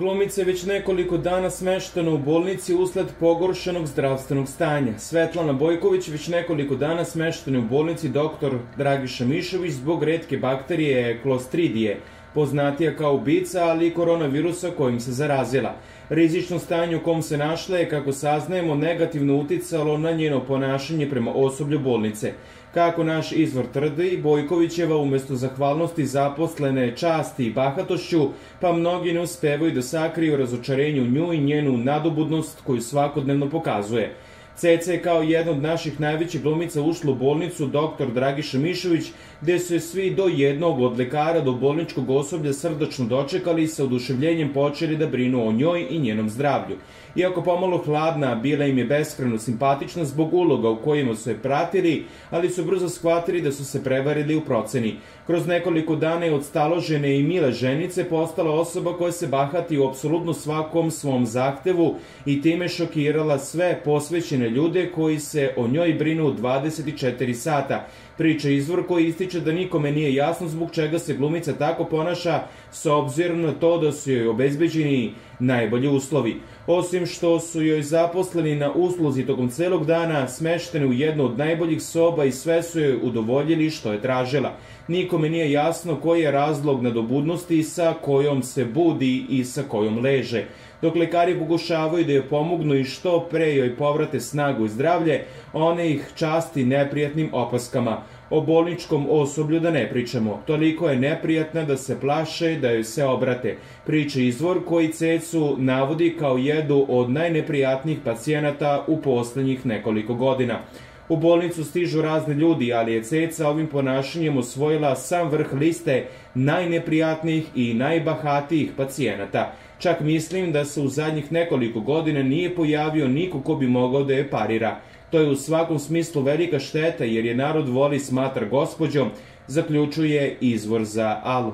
Glumica je već nekoliko dana smeštena u bolnici usled pogoršanog zdravstvenog stanja. Svetlana Bojković već nekoliko dana smeštena u bolnici dr. Dragiša Mišović zbog redke bakterije Klostridije, poznatija kao ubica, ali i koronavirusa kojim se zarazila. Rizično stanje u kom se našla je, kako saznajemo, negativno uticalo na njeno ponašanje prema osoblju bolnice. Kako naš izvor trdi, Bojkovićeva umesto zahvalnosti zaposlene časti i bahatošću, pa mnogi ne uspevaju da sakriju razočarenju nju i njenu nadobudnost koju svakodnevno pokazuje. Ceca je kao jedna od naših najvećih glumica ušla u bolnicu dr. Dragiša Mišović, gde su je svi do jednog od lekara do bolničkog osoblja srdačno dočekali i sa oduševljenjem počeli da brinu o njoj i njenom zdravlju. Iako pomalo hladna, bila im je beskreno simpatična zbog uloga u kojima su je pratili, ali su brzo shvatili da su se prevarili u proceni. Kroz nekoliko dana je od staložene i mile ženice postala osoba koja se bahati u apsolutno svakom svom zahtevu i time šokirala sve posvećene ljude koji se o njoj brinu 24 sata. Priča izvor koji ističe da nikome nije jasno zbog čega se glumica tako ponaša s obzirom na to da su joj obezbeđeni najbolji uslovi. Osim što su joj zaposleni na usluzi tokom celog dana smešteni u jednu od najboljih soba i sve su joj udovoljili što je tražila. Nikome nije jasno koji je razlog nadobudnosti sa kojom se budi i sa kojom leže. Dok lekari pokušavaju da joj pomognu i što pre joj povrate snagu i zdravlje, one ih časti neprijatnim opaskama. O bolničkom osoblju da ne pričamo. Toliko je neprijatna da se plaše da joj se obrate. Priča izvor koji Cecu navodi kao jedu od najneprijatnijih pacijenata u poslednjih nekoliko godina. U bolnicu stižu razni ljudi, ali je Ceca ovim ponašanjem osvojila sam vrh liste najneprijatnijih i najbahatijih pacijenata. Čak mislim da se u zadnjih nekoliko godina nije pojavio niko ko bi mogao da je parira. To je u svakom smislu velika šteta jer je narod voli smatra gospođom, zaključuje izvor za Alu.